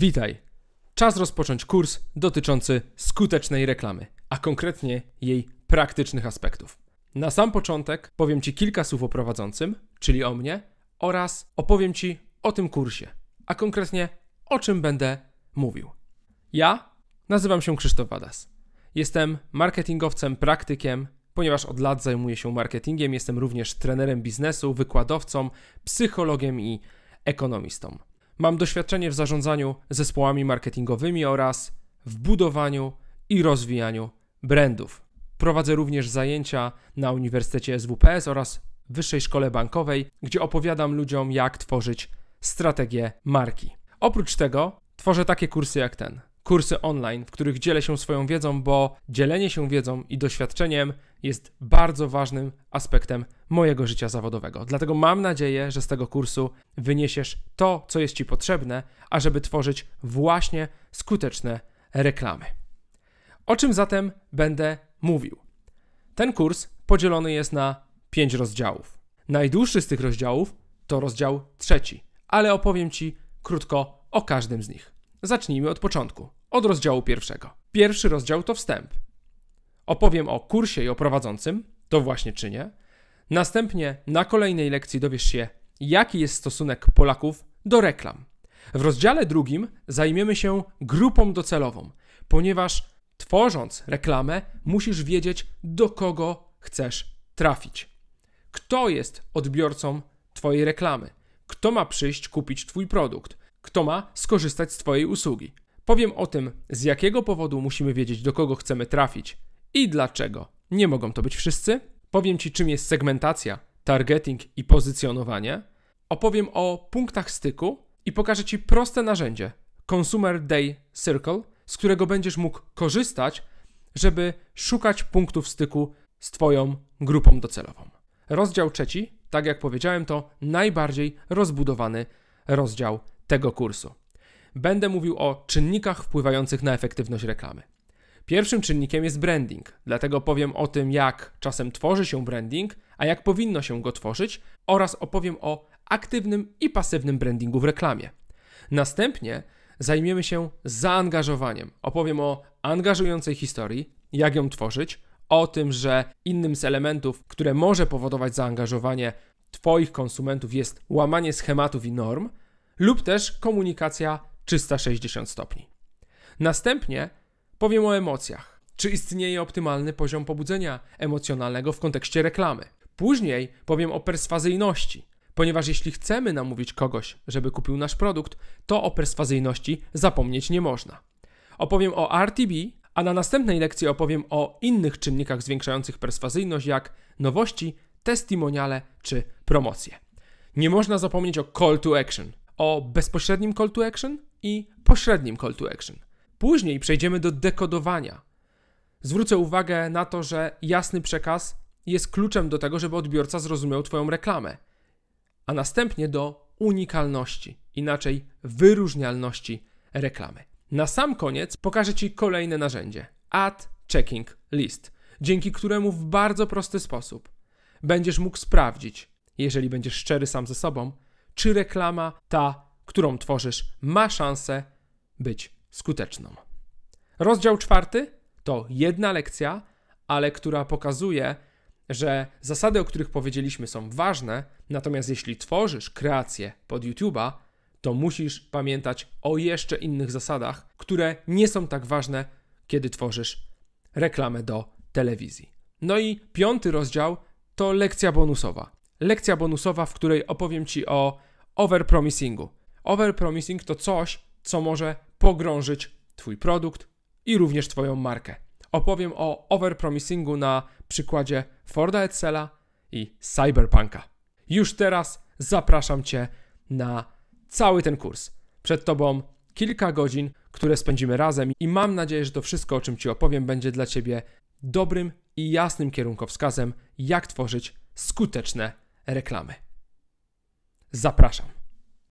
Witaj. Czas rozpocząć kurs dotyczący skutecznej reklamy, a konkretnie jej praktycznych aspektów. Na sam początek powiem Ci kilka słów o prowadzącym, czyli o mnie, oraz opowiem Ci o tym kursie, a konkretnie o czym będę mówił. Ja nazywam się Krzysztof Wadas. Jestem marketingowcem, praktykiem, ponieważ od lat zajmuję się marketingiem, jestem również trenerem biznesu, wykładowcą, psychologiem i ekonomistą. Mam doświadczenie w zarządzaniu zespołami marketingowymi oraz w budowaniu i rozwijaniu brandów. Prowadzę również zajęcia na Uniwersytecie SWPS oraz Wyższej Szkole Bankowej, gdzie opowiadam ludziom, jak tworzyć strategię marki. Oprócz tego tworzę takie kursy jak ten kursy online, w których dzielę się swoją wiedzą, bo dzielenie się wiedzą i doświadczeniem jest bardzo ważnym aspektem mojego życia zawodowego. Dlatego mam nadzieję, że z tego kursu wyniesiesz to, co jest Ci potrzebne, ażeby tworzyć właśnie skuteczne reklamy. O czym zatem będę mówił? Ten kurs podzielony jest na pięć rozdziałów. Najdłuższy z tych rozdziałów to rozdział trzeci, ale opowiem Ci krótko o każdym z nich. Zacznijmy od początku od rozdziału pierwszego. Pierwszy rozdział to wstęp. Opowiem o kursie i o prowadzącym, to właśnie czynię. Następnie na kolejnej lekcji dowiesz się, jaki jest stosunek Polaków do reklam. W rozdziale drugim zajmiemy się grupą docelową, ponieważ tworząc reklamę, musisz wiedzieć, do kogo chcesz trafić. Kto jest odbiorcą Twojej reklamy? Kto ma przyjść kupić Twój produkt? Kto ma skorzystać z Twojej usługi? Powiem o tym, z jakiego powodu musimy wiedzieć, do kogo chcemy trafić i dlaczego. Nie mogą to być wszyscy. Powiem Ci, czym jest segmentacja, targeting i pozycjonowanie. Opowiem o punktach styku i pokażę Ci proste narzędzie Consumer Day Circle, z którego będziesz mógł korzystać, żeby szukać punktów styku z Twoją grupą docelową. Rozdział trzeci, tak jak powiedziałem, to najbardziej rozbudowany rozdział tego kursu będę mówił o czynnikach wpływających na efektywność reklamy. Pierwszym czynnikiem jest branding, dlatego powiem o tym, jak czasem tworzy się branding, a jak powinno się go tworzyć, oraz opowiem o aktywnym i pasywnym brandingu w reklamie. Następnie zajmiemy się zaangażowaniem. Opowiem o angażującej historii, jak ją tworzyć, o tym, że innym z elementów, które może powodować zaangażowanie Twoich konsumentów jest łamanie schematów i norm, lub też komunikacja 360 stopni. Następnie powiem o emocjach. Czy istnieje optymalny poziom pobudzenia emocjonalnego w kontekście reklamy? Później powiem o perswazyjności, ponieważ jeśli chcemy namówić kogoś, żeby kupił nasz produkt, to o perswazyjności zapomnieć nie można. Opowiem o RTB, a na następnej lekcji opowiem o innych czynnikach zwiększających perswazyjność, jak nowości, testimoniale czy promocje. Nie można zapomnieć o call to action, o bezpośrednim call to action i pośrednim call to action. Później przejdziemy do dekodowania. Zwrócę uwagę na to, że jasny przekaz jest kluczem do tego, żeby odbiorca zrozumiał Twoją reklamę, a następnie do unikalności, inaczej wyróżnialności reklamy. Na sam koniec pokażę Ci kolejne narzędzie Ad Checking List, dzięki któremu w bardzo prosty sposób będziesz mógł sprawdzić, jeżeli będziesz szczery sam ze sobą, czy reklama ta którą tworzysz, ma szansę być skuteczną. Rozdział czwarty to jedna lekcja, ale która pokazuje, że zasady, o których powiedzieliśmy, są ważne, natomiast jeśli tworzysz kreację pod YouTube'a, to musisz pamiętać o jeszcze innych zasadach, które nie są tak ważne, kiedy tworzysz reklamę do telewizji. No i piąty rozdział to lekcja bonusowa. Lekcja bonusowa, w której opowiem Ci o overpromisingu, Overpromising to coś, co może pogrążyć Twój produkt i również Twoją markę. Opowiem o overpromisingu na przykładzie Forda Excela i Cyberpunka. Już teraz zapraszam Cię na cały ten kurs. Przed Tobą kilka godzin, które spędzimy razem i mam nadzieję, że to wszystko, o czym Ci opowiem, będzie dla Ciebie dobrym i jasnym kierunkowskazem, jak tworzyć skuteczne reklamy. Zapraszam.